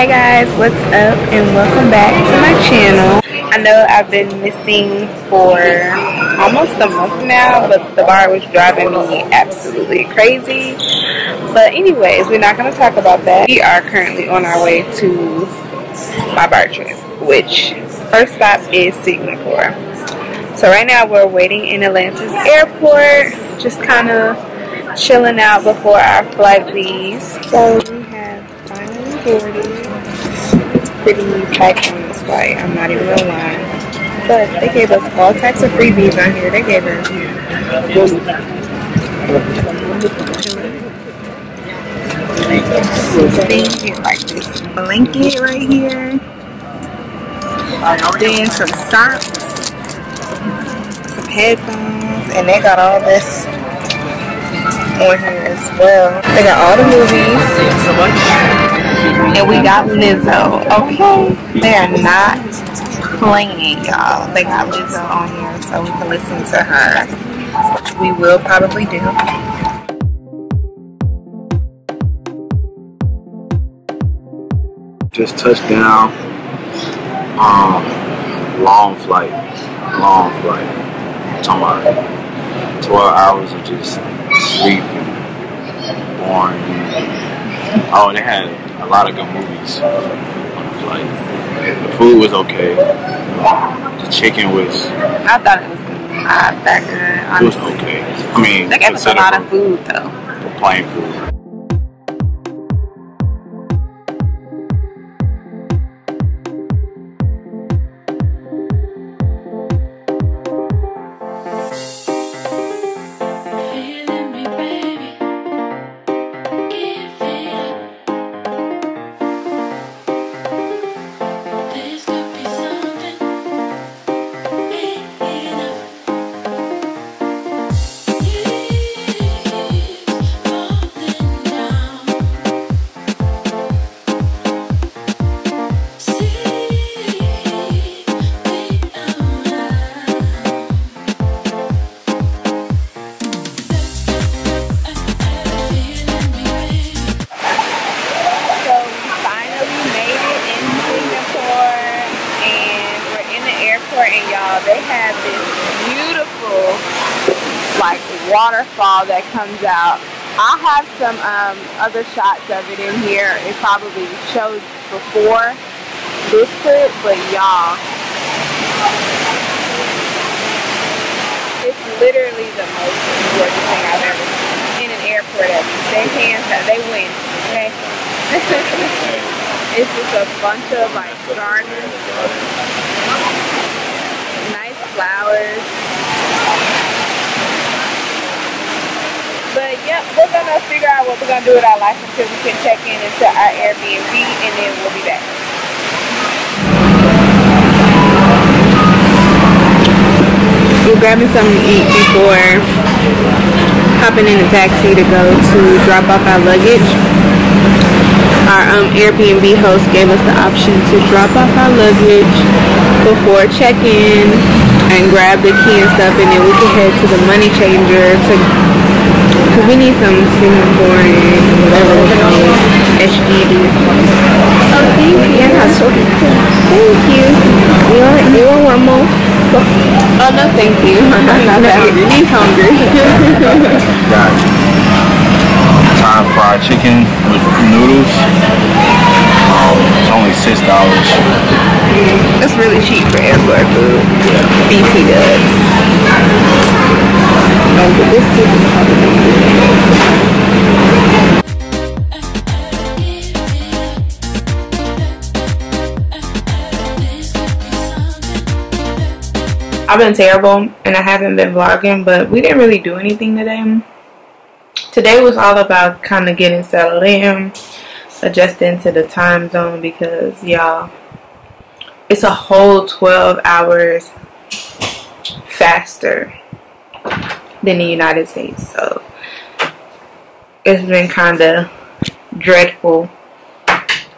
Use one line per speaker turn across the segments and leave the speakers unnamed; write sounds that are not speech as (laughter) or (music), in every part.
Hey guys, what's up and welcome back to my channel. I know I've been missing for almost a month now, but the bar was driving me absolutely crazy. But anyways, we're not going to talk about that. We are currently on our way to my bar trip, which first stop is Singapore. So right now we're waiting in Atlanta's airport, just kind of chilling out before our flight leaves. So we have finally boarded. It's pretty packed on this flight, I'm not even gonna lie. But they gave us all types of freebies on here. They gave us things here like this blanket right here. Then some socks some headphones, and they got all this on here as well. They got all the movies. And we got Lizzo. Okay? They are not playing, y'all. They got Lizzo on here so we can listen to her. Which we will probably do.
Just touched down. Um, long flight. Long flight talking about 12 hours of just sleep boring. Oh, they had a lot of good movies on the flight. The food was okay. The chicken was.
I thought it was not that good. Honestly.
It was okay. I mean,
they gave us a lot of food though.
For plane food.
Comes out. I'll have some um, other shots of it in here. It probably showed before this clip, but y'all, it's literally the most gorgeous thing I've ever seen in an airport least. They hands out, they win, okay? (laughs) it's just a bunch of like gardens, nice flowers. We're gonna figure out what we're gonna do with our life until we can check in into our Airbnb and then we'll be back. We're grabbing something to eat before hopping in a taxi to go to drop off our luggage. Our um, Airbnb host gave us the option to drop off our luggage before check-in and grab the key and stuff and then we can head to the money changer to because we need some Singaporean, whatever it's called, SGD. Oh, thank you. Yeah, so Thank you. You want, you want one more? Oh, no, thank you. (laughs) I'm not hungry. He's hungry. (laughs)
Got Thai fried chicken with noodles. Um, it's only six dollars.
That's really cheap for airport food. Yeah. BT dubs. I've been terrible and I haven't been vlogging, but we didn't really do anything today. Today was all about kind of getting settled in, adjusting to the time zone because y'all, it's a whole 12 hours faster than the United States. So it's been kind of dreadful,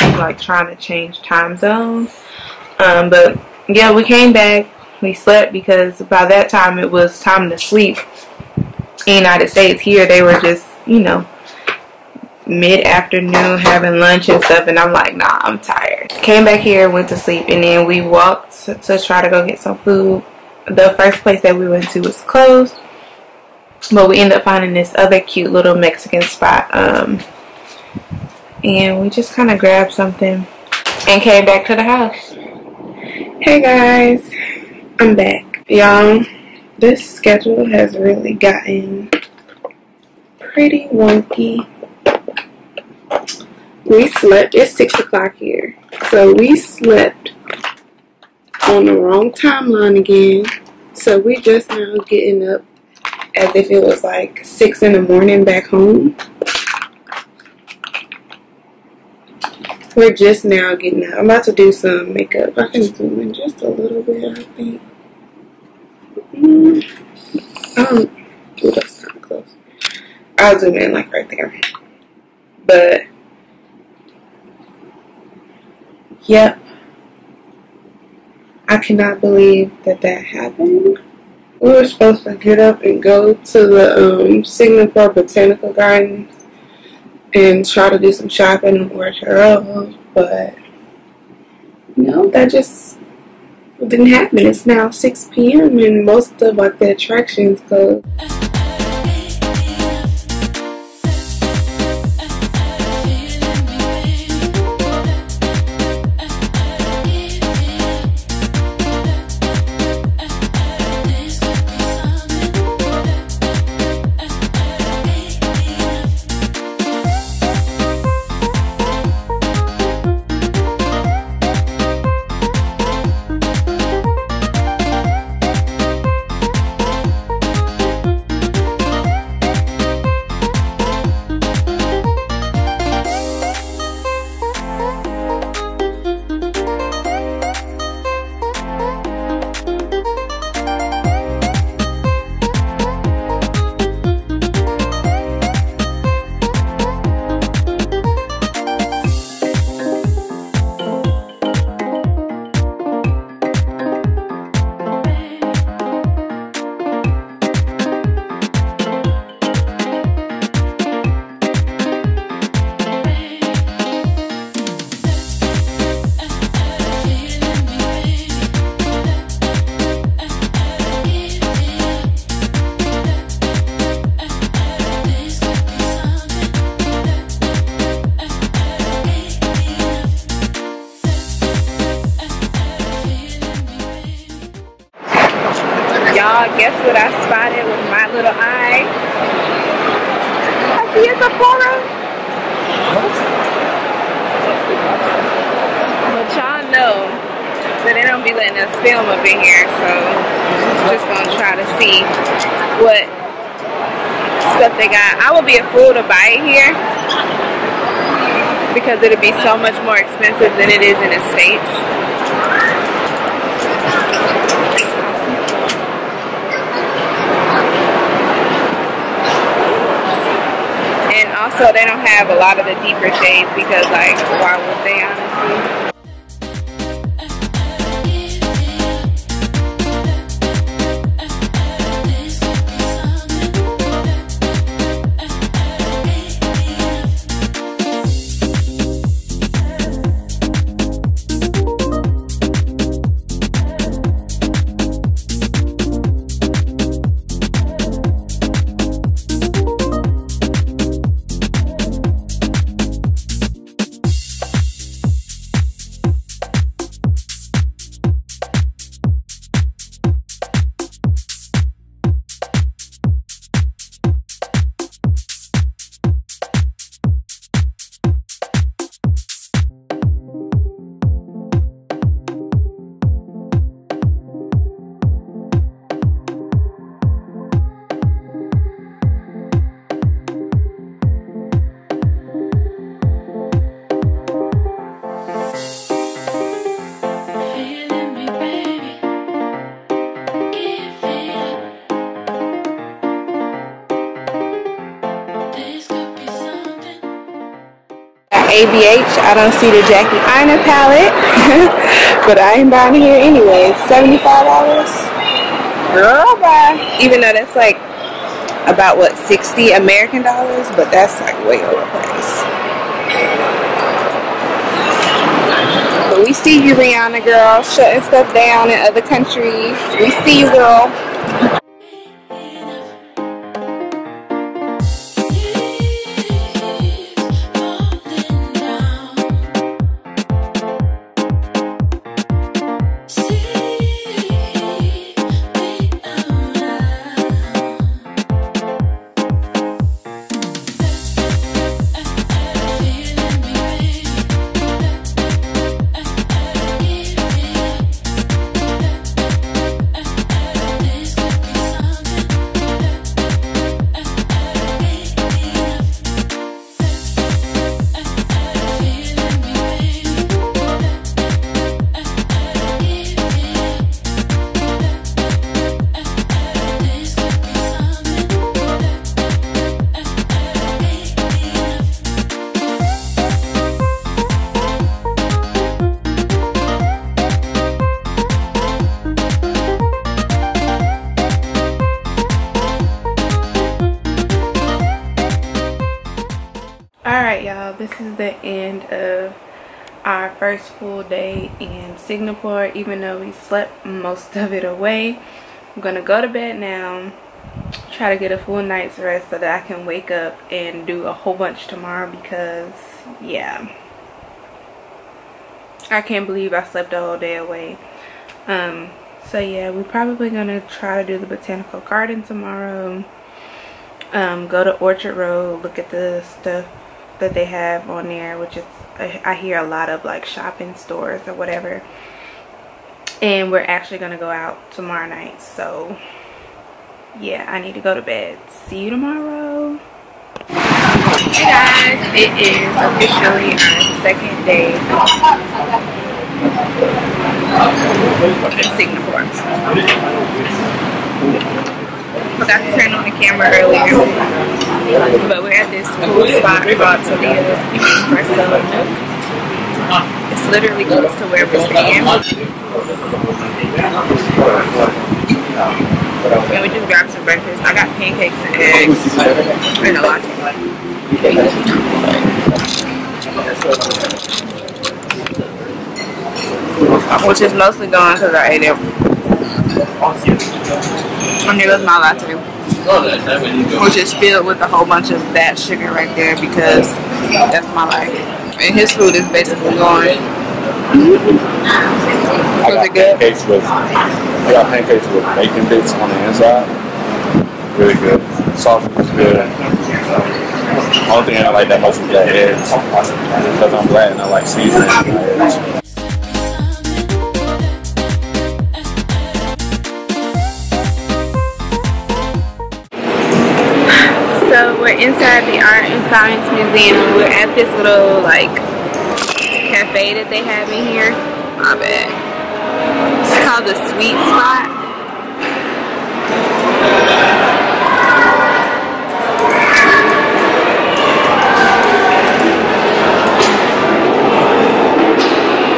like trying to change time zones. Um, but yeah, we came back. We slept because by that time it was time to sleep. In the United States, here they were just, you know, mid-afternoon having lunch and stuff and I'm like nah I'm tired came back here went to sleep and then we walked to try to go get some food the first place that we went to was closed but we end up finding this other cute little Mexican spot um, and we just kind of grabbed something and came back to the house. Hey guys. I'm back. Y'all this schedule has really gotten pretty wonky. We slept. It's six o'clock here. So we slept on the wrong timeline again. So we just now getting up as if it was like six in the morning back home. We're just now getting out. I'm about to do some makeup. I can zoom in just a little bit i think. Mm, um oh, that's kind of close. I'll zoom in like right there. But Yep. I cannot believe that that happened. We were supposed to get up and go to the um, Singapore Botanical Gardens and try to do some shopping and watch her but you know, that just didn't happen. It's now 6 p.m. and most of like the attractions closed. I see. But y'all know that they don't be letting us film up in here, so just gonna try to see what stuff they got. I would be a fool to buy it here because it'll be so much more expensive than it is in the States. Also they don't have a lot of the deeper shades because like why would ABH. I don't see the Jackie Aina palette, (laughs) but I ain't buying here anyway. $75. Girl, bye. Even though that's like about what 60 American dollars, but that's like way overpriced. But we see you, Rihanna girl, shutting stuff down in other countries. We see you, girl. Full day in Singapore even though we slept most of it away. I'm gonna go to bed now, try to get a full night's rest so that I can wake up and do a whole bunch tomorrow because yeah. I can't believe I slept the whole day away. Um, so yeah, we're probably gonna try to do the botanical garden tomorrow. Um, go to Orchard Road, look at the stuff that they have on there which is I hear a lot of like shopping stores or whatever. And we're actually gonna go out tomorrow night so yeah I need to go to bed. See you tomorrow. Hey guys. It is officially our second day. In Singapore. Forgot to turn on the camera earlier but we're at this cool spot called Talia's Espresso It's literally close to where we're staying. And we just grabbed some breakfast. I got pancakes and eggs and a latte. Which is mostly gone because I ate it. And it was my latte which is filled with a whole bunch of that sugar right there because that's my life. And his food is basically gone.
I got pancakes with I got pancakes with bacon bits on the inside. Really good. Sausage is good. Only thing I like that most is the eggs because I'm black and I like seasoning.
Inside the Art and Science Museum. We're at this little like cafe that they have in here. My bad. It's called the Sweet Spot.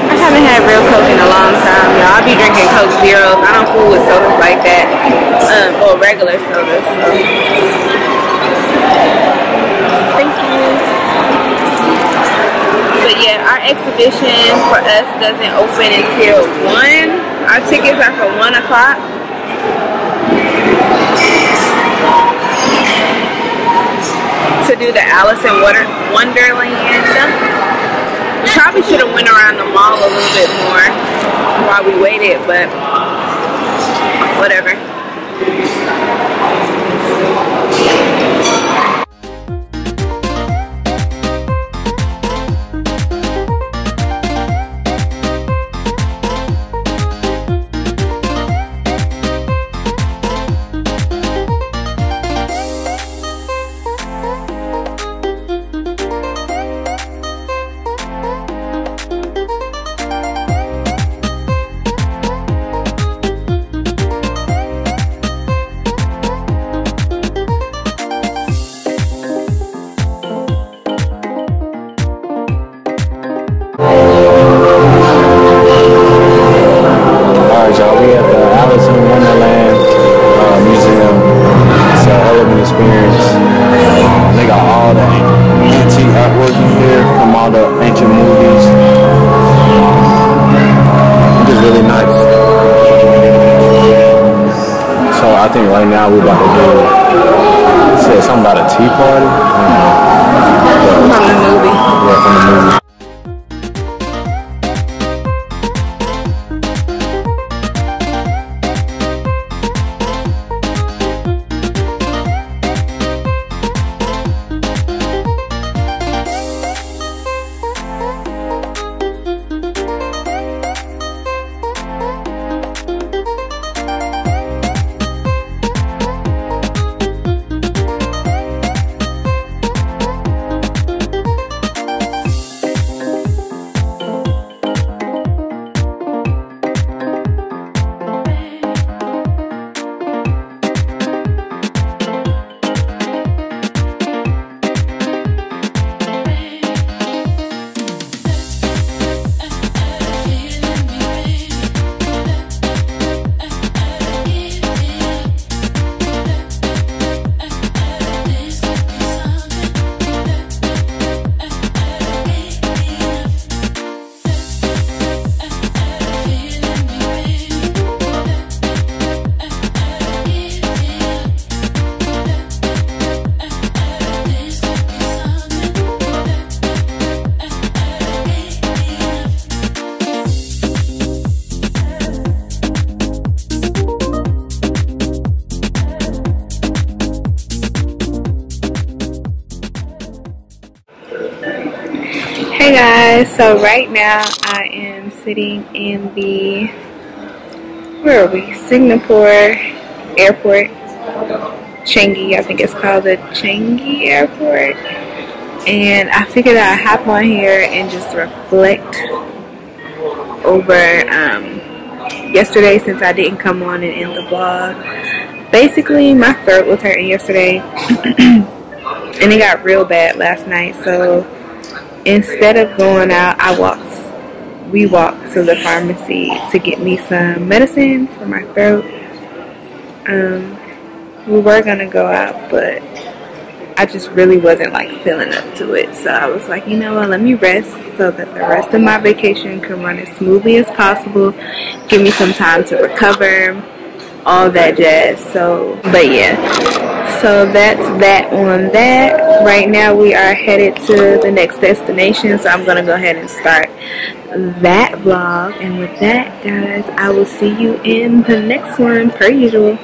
I haven't had real Coke in a long time, y'all. I'll be drinking Coke Zeros. I don't fool with sodas like that. Um, or regular sodas. So. Thank you. But yeah, our exhibition for us doesn't open until 1. Our tickets are for 1 o'clock. To do the Alice in Wonderland. We probably should have went around the mall a little bit more while we waited, but whatever. So right now I am sitting in the where are we? Singapore Airport. Changi, I think it's called the Changi Airport. And I figured I'd hop on here and just reflect over um, yesterday since I didn't come on and end the vlog. Basically, my throat was hurting yesterday (clears throat) and it got real bad last night. So instead of going out, I walked. We walked to the pharmacy to get me some medicine for my throat. Um, we were gonna go out, but I just really wasn't like feeling up to it. So I was like, you know what, let me rest so that the rest of my vacation can run as smoothly as possible. Give me some time to recover, all that jazz. So, but yeah. So that's that on that. Right now we are headed to the next destination. So I'm going to go ahead and start that vlog. And with that, guys, I will see you in the next one per usual.